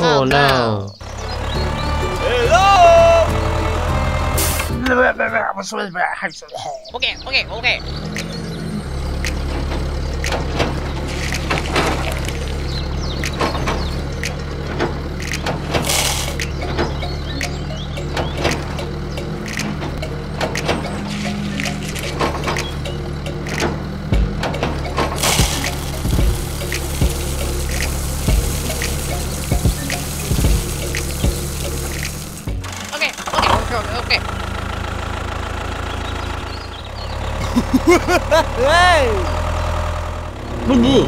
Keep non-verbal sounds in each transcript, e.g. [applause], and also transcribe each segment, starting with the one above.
Oh no. [laughs] Okay, okay, okay. Okay,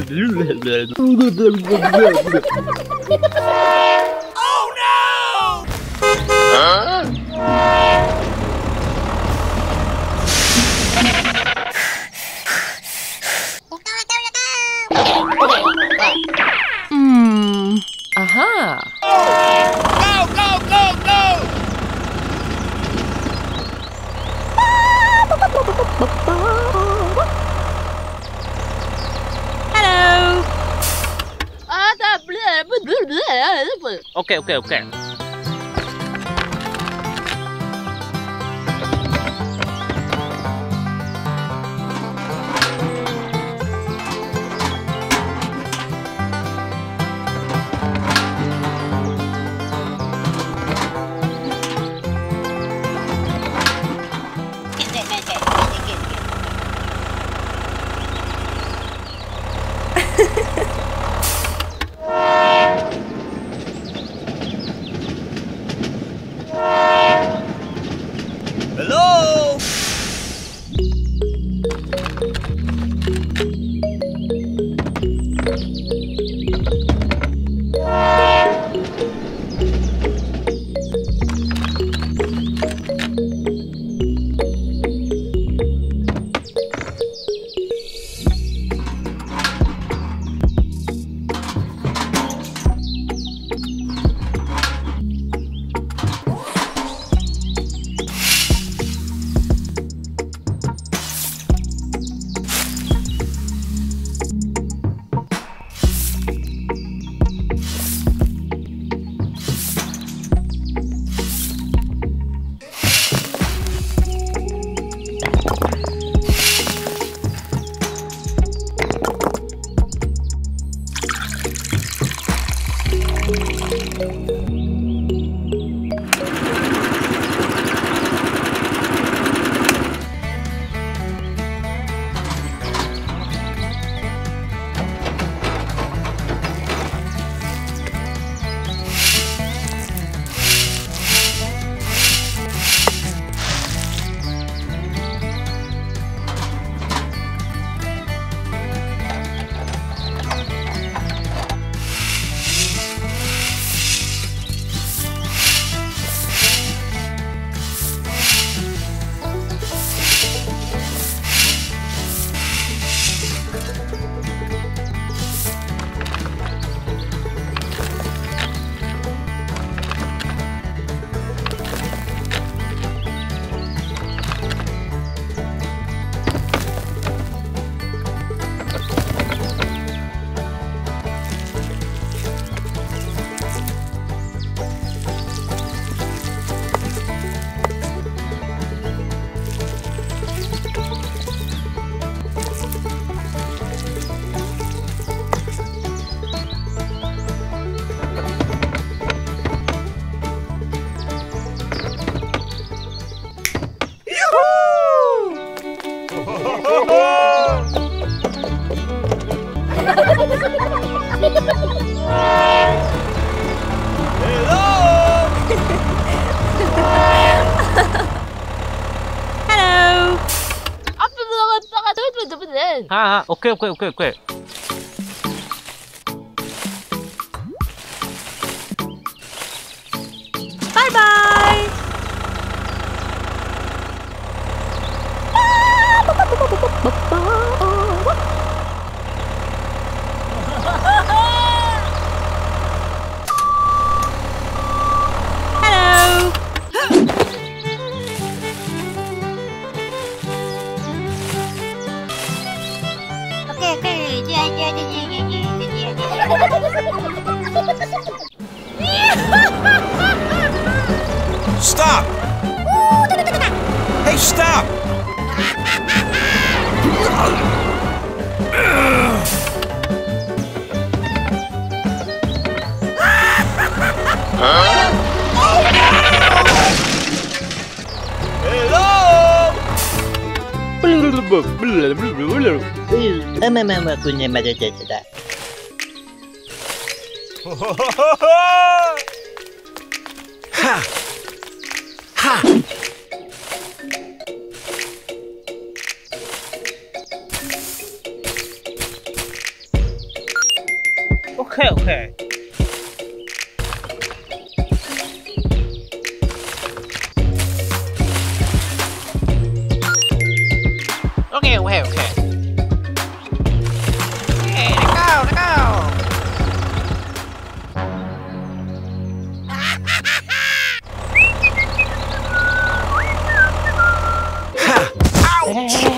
there we go. Bye bye. Hmm. Aha. Go, go, go, go! Hello. ok ok ok. Hello. 아, 아, 오케이, 오케이, 오케이, 오케이. Let go, let go.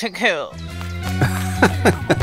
Thank [laughs]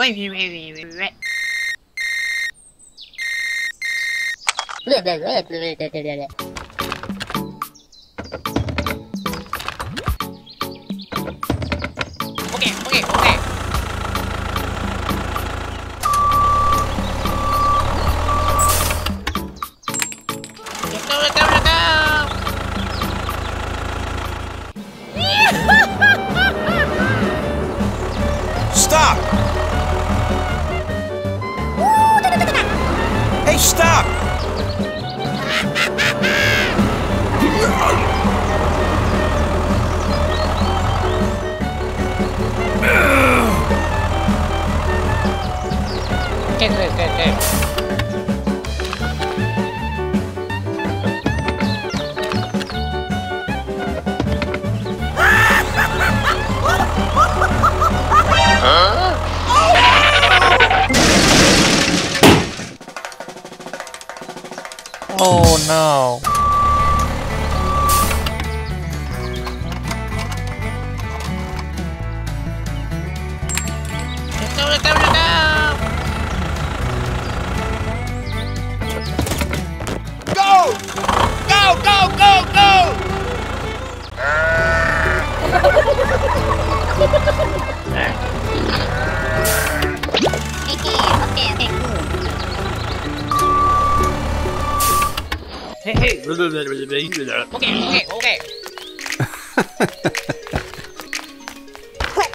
Hey, wait, wait, wait, wait, wait. Okay, Okay, okay, okay, okay. Oh no. 生きるだろ。オッケー、オッケー、オッケー。は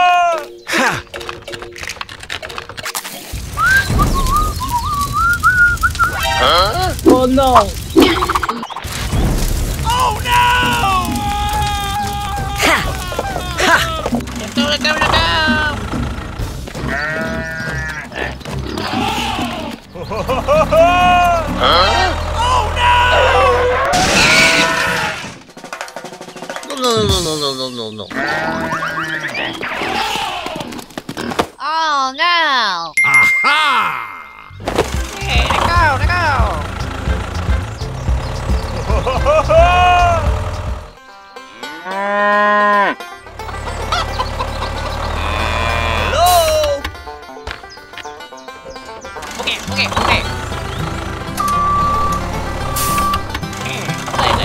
あ Huh? Oh no! Oh no! Ha! Ha! No, no, no, no! No, no, no, no, no, no, no, no. Oh no!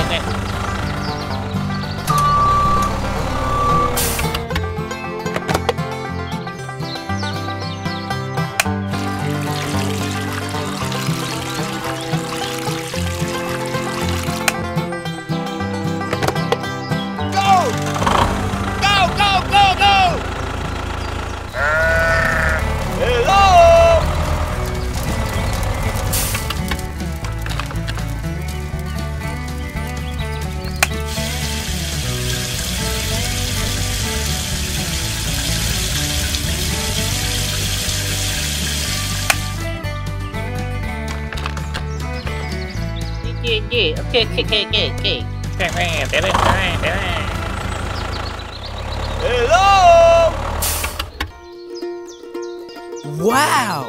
ね。Hello! Wow!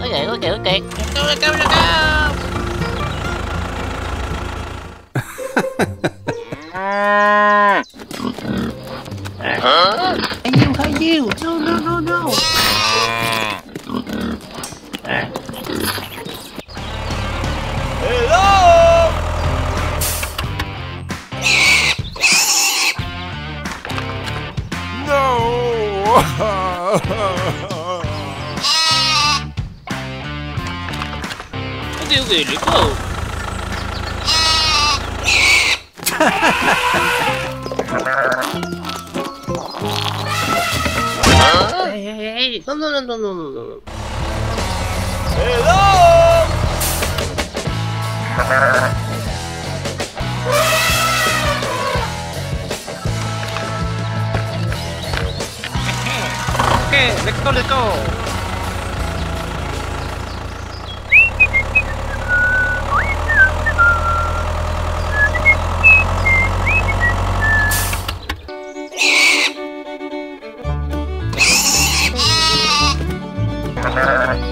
Ôi kìa, ôi kìa, ôi kìa you. No, no, no, no. Hello! Okay, let's go, let's go. Bye! [laughs]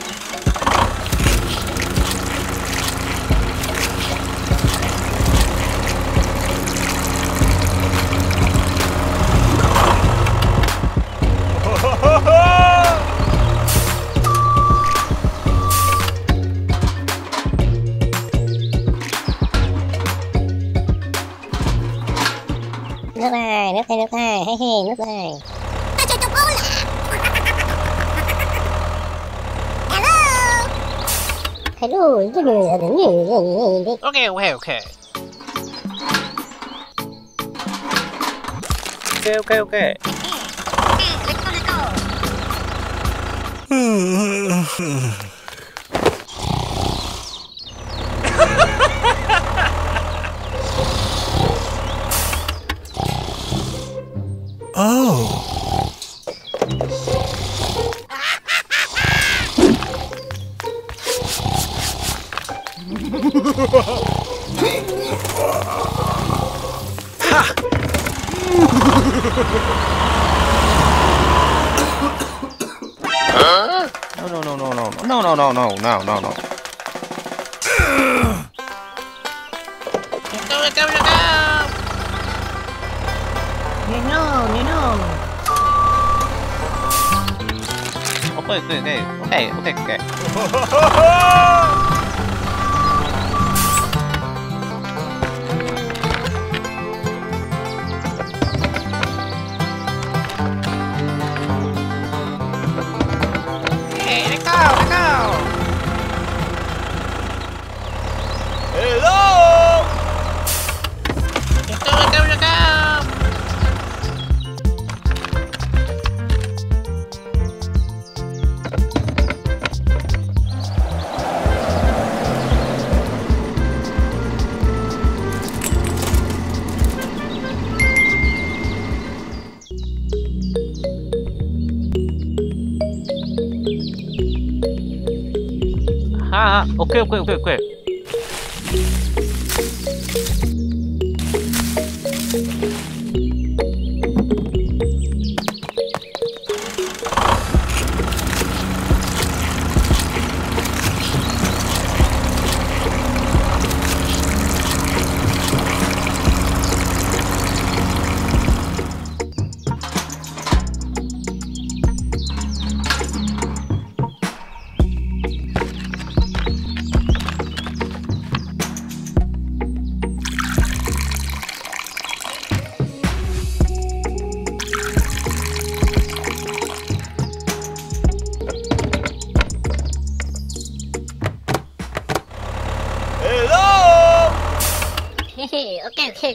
Okay, okay, okay. Okay, okay, okay. Oh! ok ok ok ok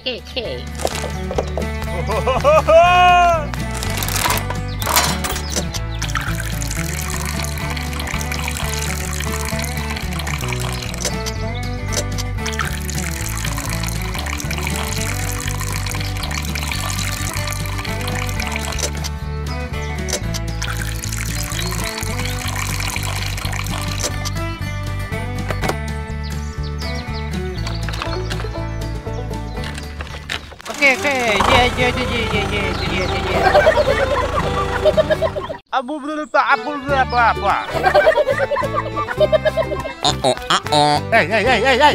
KKK. [laughs] okay, okay, okay. Okay, okay. Yeah, yeah, yeah, yeah, yeah, yeah, yeah, yeah, yeah. Abu blah blah abu blah blah blah. Uh-oh, uh-oh. Hey, hey, hey, hey, hey.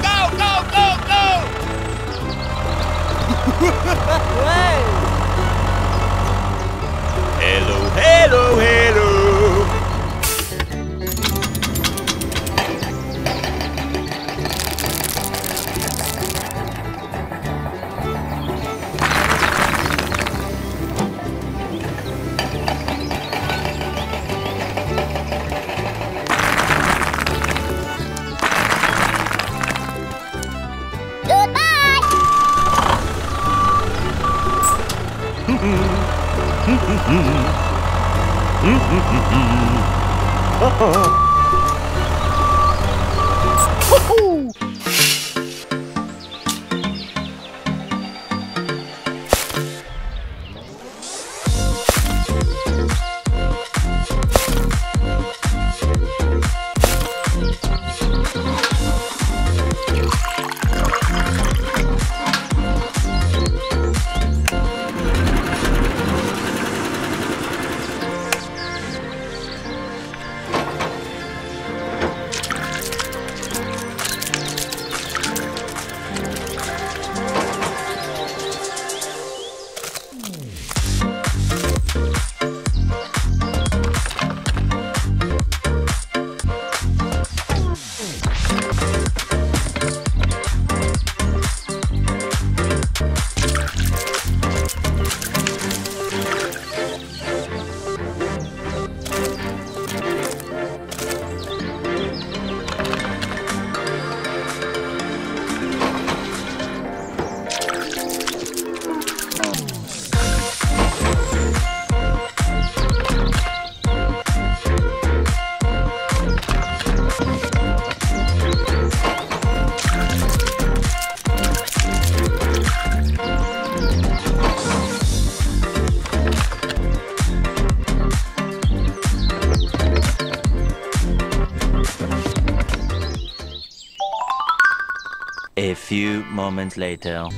Go, go, go, go! Hello, hello, hello. 嗯 [laughs] 嗯 few moments later.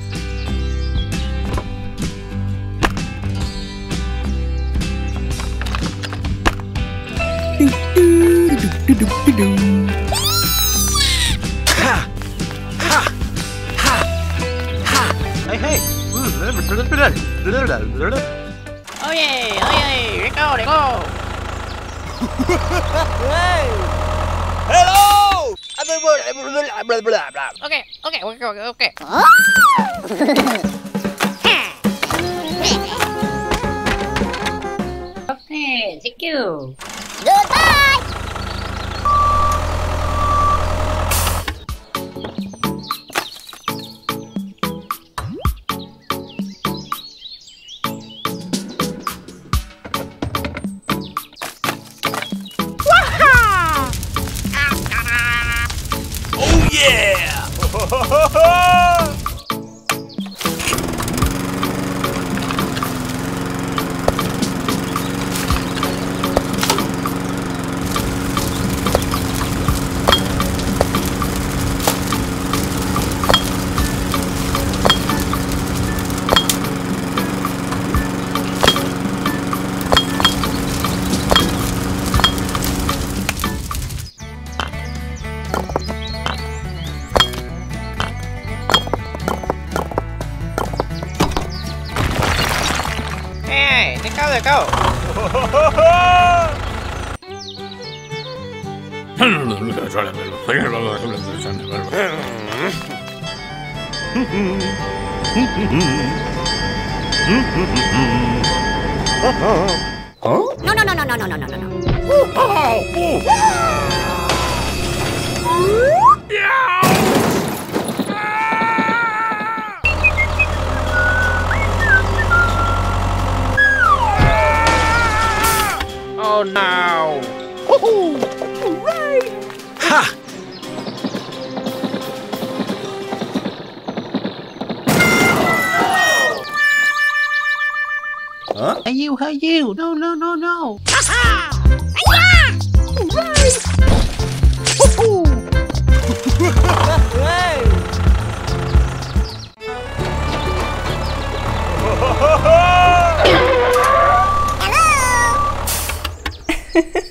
Hey, hey. Oh yeah, oh yeah, let go, let go. [laughs] hey! Hello! Okay, okay, okay, okay, okay. Okay, thank you. Oh No, no, no, no, no, no, no, no, no. no. Oh no! Ha! Hey you, hey you! No, no, no, no! Hello. [laughs]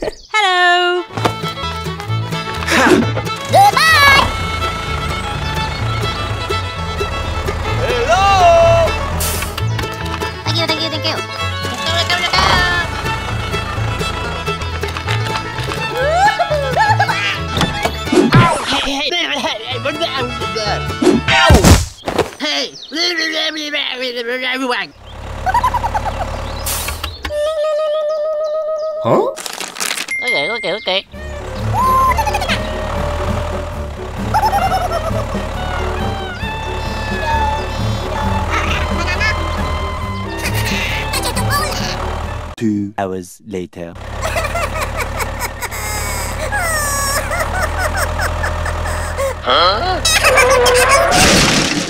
Everyone! Huh? Okay, okay, okay. Two hours later. Oh [laughs]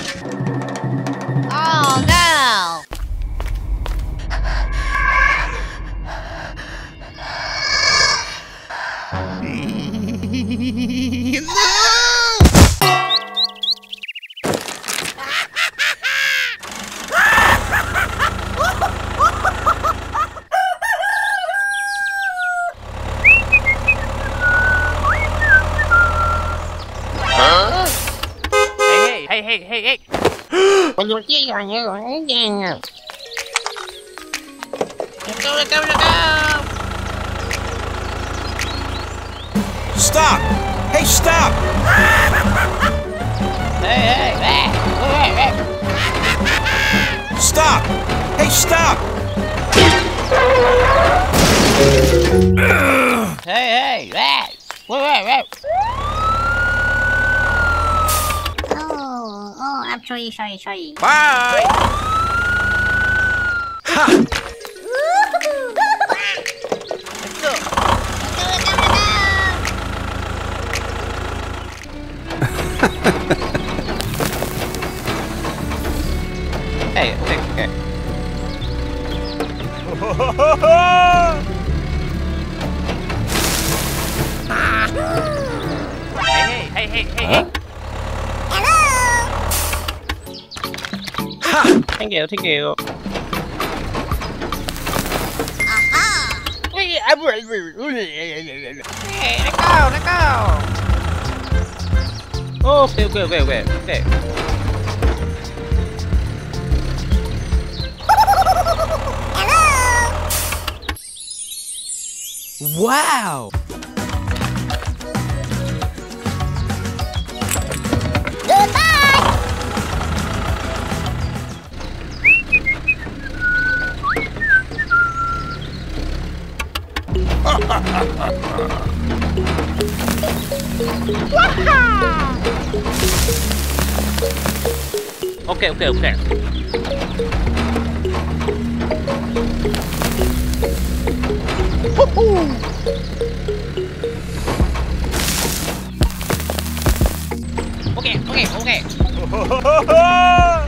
刷一刷一刷一。拜。哈。Ha! Thank you, thank you. Hey, let go, let go! Okay, okay, okay, okay, okay. Wow! Okay, ok ok ok. Ok ok ok. [laughs]